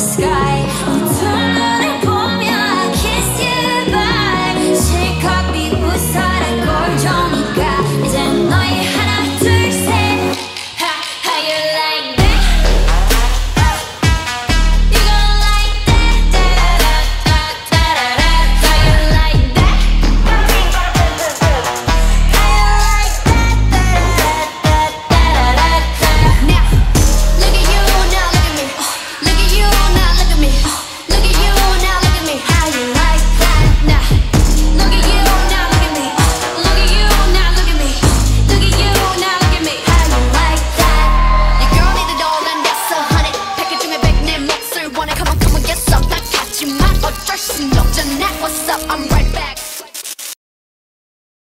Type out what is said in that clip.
sky. What's up? I'm right back.